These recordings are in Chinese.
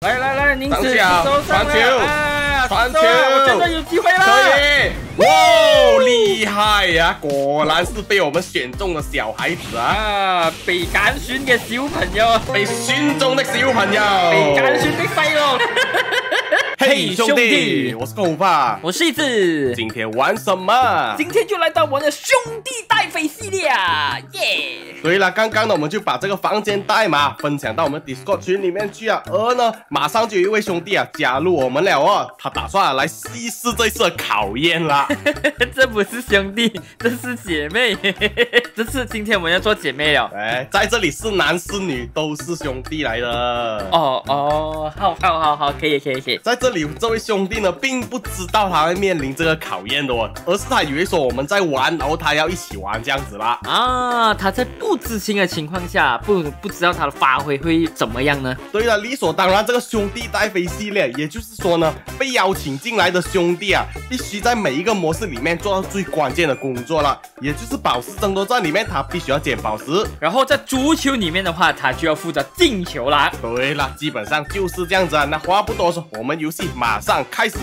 来来来，您子传球啊，传球我真的有机会了。可以，哇，厉害呀、果然是被我们选中的小孩子啊，啊，被揀選嘅小朋友，被选中的小朋友。被揀選的細路。嘿，兄弟，我是狗爸。我是一子，今天玩什么？今天就来到我的兄弟带匪系列啊，耶！对了，刚刚呢，我们就把这个房间代码分享到我们 Discord 群里面去啊。而呢，马上就有一位兄弟啊加入我们了哦，他打算来试一试这次的考验啦。这不是兄弟，这是姐妹。这次今天我们要做姐妹了。哎，在这里是男是女都是兄弟来的。哦哦，好好好好，可以可以可以。在这里，这位兄弟呢，并不知道他会面临这个考验的哦，而是他以为说我们在玩，然后他要一起玩这样子啦。啊，他在不知情的情况下，不不知道他的发挥会怎么样呢？对了，理所当然，这个兄弟带飞系列，也就是说呢，被邀请进来的兄弟啊，必须在每一个模式里面做到最关键的工作了，也就是宝石争夺战里面，他必须要捡宝石。然后在足球里面的话，他就要负责进球啦。对了，基本上就是这样子啊。那话不多说，我们游戏马上开始。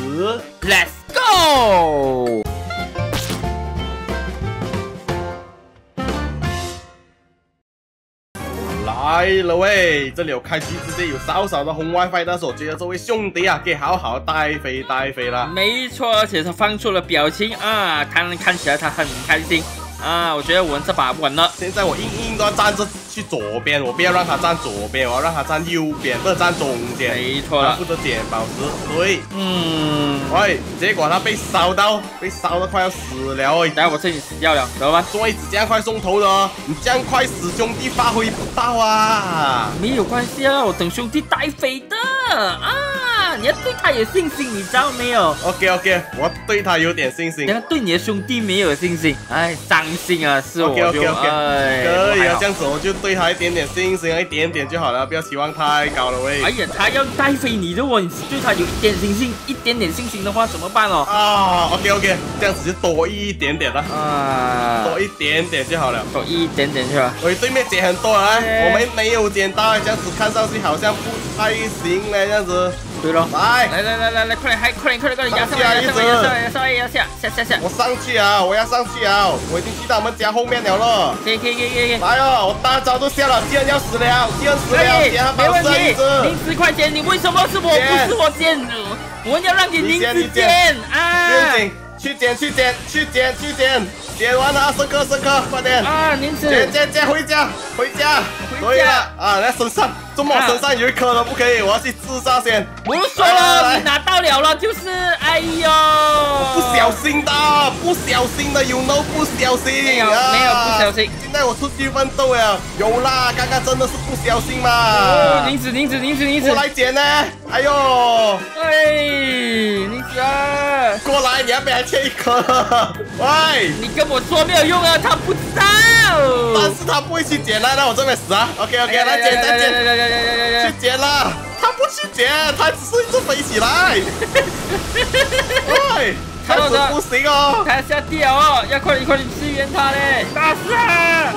Let's go！来了喂，这里有开机直接有少少的红 WiFi，但是我觉得这位兄弟啊，可以好好带飞带飞了。没错，而且他放出了表情啊，看看起来他很开心啊。我觉得我们这把稳了。现在我硬硬都要站着去左边，我不要让他站左边，我要让他站右边，不能站中间。没错了他负责捡宝石。对，嗯，喂，结果他被烧到，被烧到快要死了哎。等下我这里死掉了，怎么办？所以这样快送头的哦，你这样快死，兄弟发挥不到啊。没有关系啊，我等兄弟带飞的啊！你要对他有信心，你知道没有？OK OK，我对他有点信心你。要对你的兄弟没有信心，哎，伤心啊！是我 OK OK OK，哎，可以啊，这样子我就对他一点点信心，一点点就好了，不要期望太高了喂。哎呀，他要带飞你，如果你对他有一点信心，一点点信心的话，怎么办哦？啊，OK OK，这样子就多一点点了，啊，多一点点就好了。多一点点是吧？喂，对面捡很多啊，哎我们没有捡到，这样子看上去好像不太行嘞，这样子。对了，来，来来来来来，快点，还快点快点快点，压上来，压上来，压上来，压上来，压下下下下，我上去啊，我要上去啊，我已经去到我们家后面了咯。可以可以可以可以。来哦，我大招都下了，既然要死了，既然死了，可以捡他，没问题。宝石啊一零只。十块钱，你为什么是我，捡不是我捡？我们要让你零你子捡啊！紧，去捡去捡去捡去捡，捡完了，升哥升哥，快点。啊，林子，捡捡捡，回家回家。回家对了啊，来身上，怎么我身上有一颗了？不可以，我要去自杀先。不用说了，你拿到了了，就是，哎呦，不小心的，不小心的，有 no 不小心，没有啊没有不小心。现在我出去奋斗了，有啦，刚刚真的是不小心嘛。哦，零子零子零子零子过，来捡呢，哎呦，哎，零子啊，过来，你那边还欠一颗，喂，你跟我说没有用啊，他不知道。但是他不会去捡了，那我这边死啊，OK OK，来捡来捡，来来来来来来来去捡了，他不去捡，他只是一直飞起来，喂，这样子不行哦。他下地了哦，要快点快点支援他嘞！打死啊！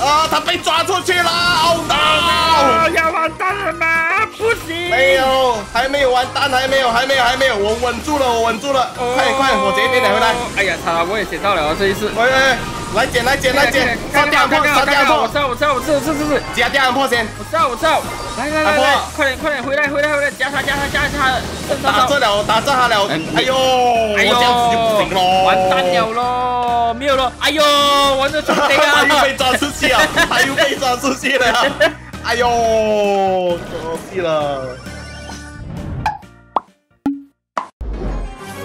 啊，他被抓出去了！Oh no！啊，要完蛋了吗？不行！没有，还没有完蛋，还没有，还没有，还没有，我稳住了，我稳住了！哦快点，快点，我捡一点点回来！哎呀，他我也捡到了啊，这一次。喂喂，来捡，来捡，来捡！杀掉破，杀掉破，我知道，我知道，我知道，是是是，加掉破先！我知道，我知道。来来来来，快点快点回来回来回来，加他加他加他！打这了，打这他了！哎呦，哎呦这样子就不行喽！完蛋了喽，没有了！哎呦，完了兄弟他又啊！被抓出去了，他又被抓出去了！哎呦，可惜了！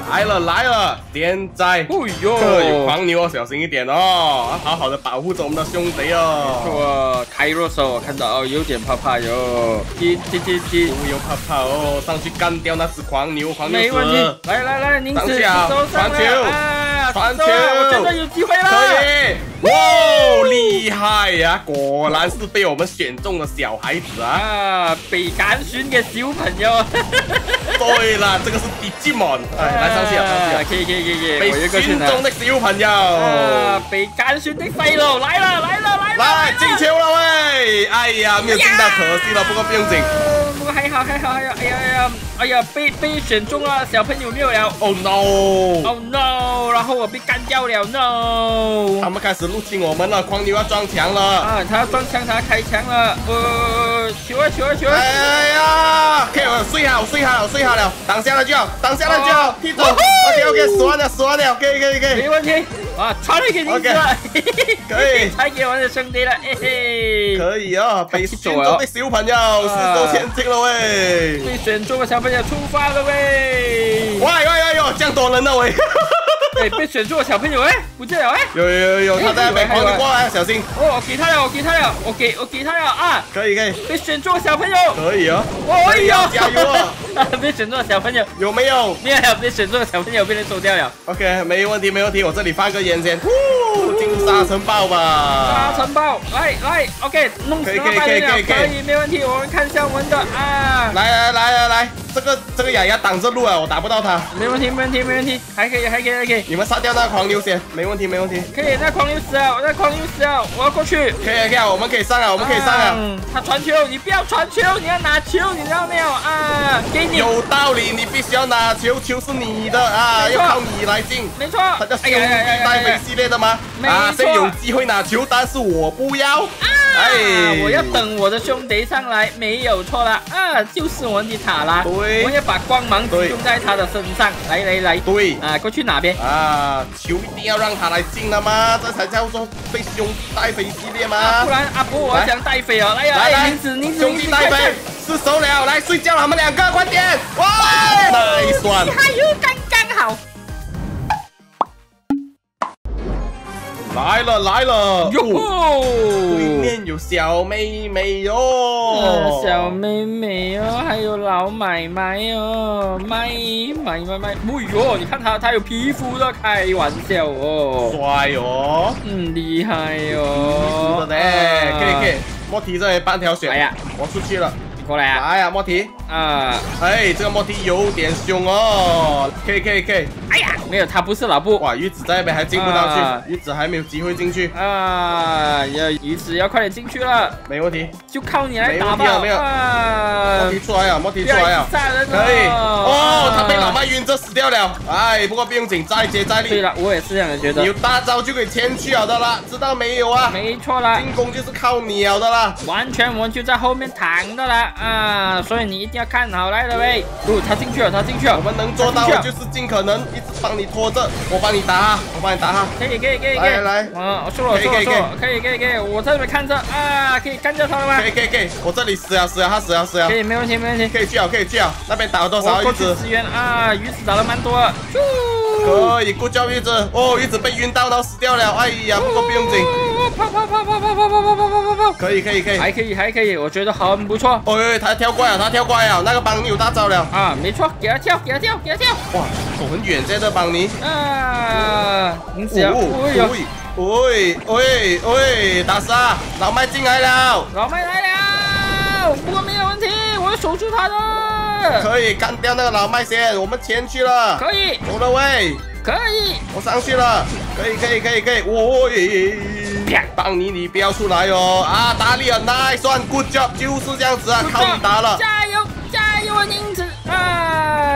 来了来了，天灾！哎呦，有黄牛哦，小心一点哦，要好好的保护着我们的兄弟哦。没错，开弱手，我看到哦，有点怕怕哟。踢踢踢踢，不用怕怕哦，上去干掉那只黄牛，黄牛没问题。。来来来，您子上去啊手上传球啊，传手啊球我真的有机会了。可以，哇，厉害呀、果然是被我们选中的小孩子啊。啊，被揀選嘅小朋友。对了，这个是 Digimon，哎，来上去啊，上去啊。可以可以可以可以，被。选中的小朋友，啊，被揀選的細路来啦来啦来啦！来进球了喂！哎呀，没有进到，可惜了，不过不用紧。还好还好还好，哎呀哎呀哎呀，被被选中了，小朋友没有了。Oh no！Oh no！然后我被干掉了，no！他们开始入侵我们了，狂牛要撞墙了。啊，他要撞墙，他要开枪了，呃，球啊球啊球啊！哎呀，OK，我睡好睡好睡好了，挡下了就好，挡下了就好哦，踢走。哦吼 OK OK，死完了死完了，可以可以可以没。问题，啊，差了给你子了，可以传给我的兄弟了，嘿嘿。可以啊，被选中的小朋友是走前进了喂！被选中的小朋友出发了喂！喂喂喂呦，这样多人了喂！哎，被选中的小朋友哎，不见了哎！有有有有，他在那边狂牛过来，小心！哦，我给他了，我给他了，我给我给他了啊！可以可以被选中的小朋友，可以啊，哎呦，加油啊！被选中的小朋友，有没有没有了，被选中的小朋友被人走掉了。？OK，没问题没问题，我这里发个烟先，呼，进沙尘暴吧沙！尘暴，来来，OK，弄死可以了，可以可以可以可以，没问题。我们看一下我们的啊，来来来来来，这个这个雅雅挡着路啊，我打不到他。没问题，没问题，没问题，还可以，还可以，还可以，你们杀掉那个狂牛先，没问题没问题。可以。那狂牛死了，那狂牛死了，我要过去。可以可以，我们可以上啊，我们可以上啊。嗯他传球，你不要传球，你要拿球，你知道没有啊？给你，有道理，你必须要拿球，球是你的啊，要靠你来进。没错。他叫兄弟哎呀呀呀呀带飞呀呀！系列的吗？没啊，错现在有机会拿球，但是我不要。啊哎，我要等我的兄弟上来，没有错了啊，就是我们的塔拉。对我要把光芒集中在他的身上。来来来，对啊，过去哪边？啊，球一定要让他来进了吗？这才叫做被兄弟带飞系列啊，吗不？然阿伯我要想带飞哦，来呀，来兄弟带飞点，失手了，来睡觉了，他们两个快点！哇，太酸！来了来了，哟！对面有小妹妹哟。哦，小妹妹哦，还有老买卖哦，卖买买买，哎呦，你看他，他有皮肤的，开玩笑哦，帅哦，嗯，厉害哦，是的嘞，可以可以，莫提这里半条血，来呀，我出去了，你过来啊，哎呀，莫提，啊，哎，这个莫提有点凶哦，可以可以可以，哎呀，没有，他不是老布，哇，鱼子在那边还进不到啊去，鱼子还没有机会进去，啊，要鱼子要快点进去了，没问题，就靠你来打吧，没问题啊没有。啊莫提出来呀，莫提出来呀。杀人可以晕这死掉了。哎，不过不用紧，再接再厉。对了，我也是这样的觉得你有，大招就可以牵去好的啦，知道没有啊？没错啦。进攻就是靠你了的啦。完全我们就在后面躺的啦啊，所以你一定要看好来了喂。哦，他进去了，他进去了我。们能做到的就是尽可能一直帮你拖着，我帮你打哈，我帮你打哈。可以可以可以可以，来来嗯，我输了我说了可以可以可以可以可以，我在那边看着啊，可以干掉他了吗可？以可以可以，我这里死了死了，他死了死了可，以，没问题没问题。可以去啊可以去啊。那边打了多少我过去？支援啊，鱼子打了蛮多可以，过叫鱼子。哦，鱼子被晕到，然后死掉了。哎呀，不过不用紧，哦跑跑跑跑跑跑跑跑跑跑跑跑，可以可以可以。还可以还可以，我觉得很不错哦，他跳怪了，他跳怪了，那个邦尼有大招了。啊，没错，给他跳给他跳给他跳哇，走很远在这邦尼。啊，你只要，哎呦，喂喂喂，大傻，老麦进来了，老麦来了，不过没有问题，我会守住他的，可以干掉那个老麦先，我们前去了，可以。我的位，可以，我上去了，可以可以可以可以，我，邦尼你不要出来哦，啊，打你很 nice，算 good job，就是这样子啊，靠你打了，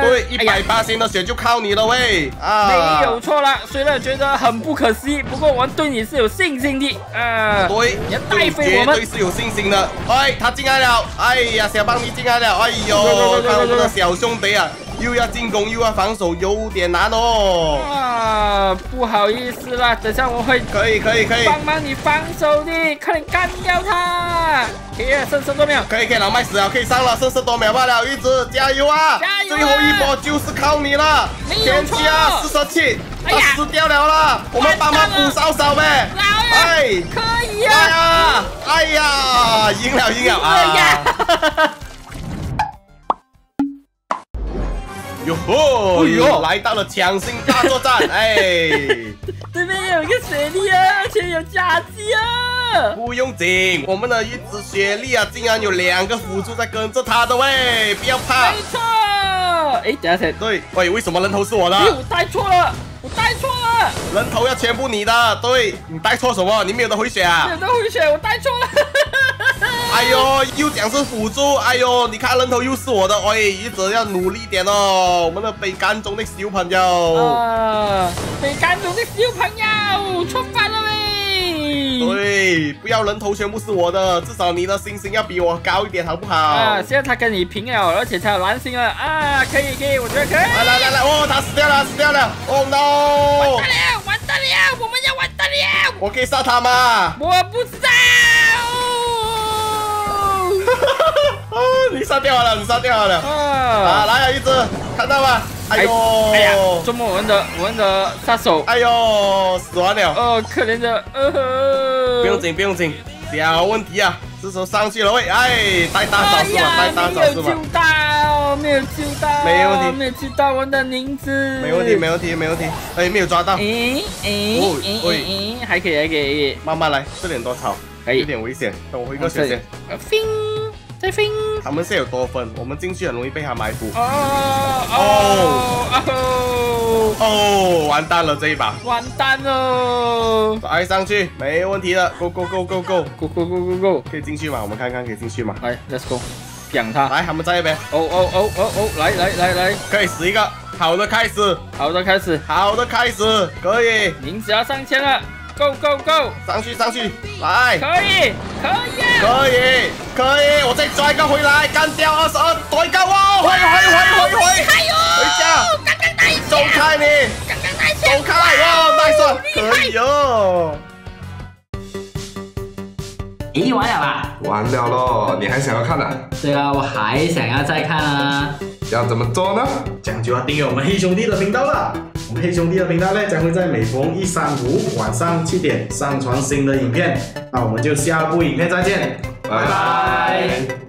啊！对，一百八星的血就靠你了喂，啊，没有错啦，虽然觉得很不可思议，不过我们对你是有信心的啊！对，你要带飞绝我们对是有信心的。哎，他进来了，哎呀，小邦尼进来了，哎呦，对对对对看我们对的小兄弟啊，又要进攻又要防守，有点难哦。啊，不好意思啦，等下我会可以可以可以帮忙你防守的，快点干掉他！可以，剩十多秒，可以可以，老麦死了，可以上了，剩十多秒罢了，玉子加油啊！加油啊最后一波就是靠你了，没有前期啊，错四十七，他死掉了啦，我们帮忙补少少呗。哎，可以啊哎呀！呀，哎呀，赢了赢了哎啊！哟吼，哎呦来到了抢星大作战，哎。对面有一个雪莉啊，而且有假机啊！不用紧，我们的一只雪莉啊，竟然有两个辅助在跟着他的喂，不要怕没。错。哎，等一下先，对，喂，为什么人头是我的？哎，我带错了，我带错了，人头要全部你的。对你带错什么？你没有的回血啊没有？的回血，我带错了。哎呦，又讲是辅助，哎呦，你看人头又是我的，哎，一直要努力点哦，我们的北干中的小朋友。啊，北干中的小朋友出发了喂！对，不要人头全部是我的，至少你的星星要比我高一点，好不好？啊，现在他跟你平了，而且他有蓝星了啊，可以可以，我觉得可以。来来来来，哦，他死掉了，死掉了，Oh no！完蛋了，完蛋了，我们要完蛋了！我可以杀他吗？我不知道。啊，你杀掉了，你杀掉了。啊，啊，来了一只，看到吗？哎呦，哎呀，周末我们的稳的杀手，哎呦，死完了。哦，可怜的，呃呵，不用紧，不用紧，小问题啊，这时候上去了喂，哎，带大招是吧？带大招是吧有救？到，没有救到，没问题没有救到我的名字，没问题，没问题，没问题。哎，没有抓到，诶诶哦诶喂诶诶，还可以，还可以，慢慢来，这点多草，可以有点危险。等我回个血先。他们现在有多分，我们进去很容易被他埋伏。哦哦哦，哦，完蛋了这一把，完蛋了。挨上去没问题了，Go Go Go Go Go，，Go go go go go，可以进去吗？我们看看可以进去吗？来，Let's go，养他，来，他们在那边，哦哦哦哦哦，来来来来，可以死一个，好的开始，好的，开始，好的开始，可以。名字要上签了，Go go go，上去上去，来，可以，可以。啊，可以可以，我再抓一个回来，干掉二十二代高哦，回回回回回，哎呦，回家，刚刚那一走开你，刚刚那一走开哦，带上，可以哦。咦，完了吧？完了咯，你还想要看啊？对啊，我还想要再看啊。要怎么做呢？这样就要订阅我们黑兄弟的频道了。我们黑兄弟的频道呢，将会在每逢一、三、五晚上七点上传新的影片。那我们就下部影片再见，拜拜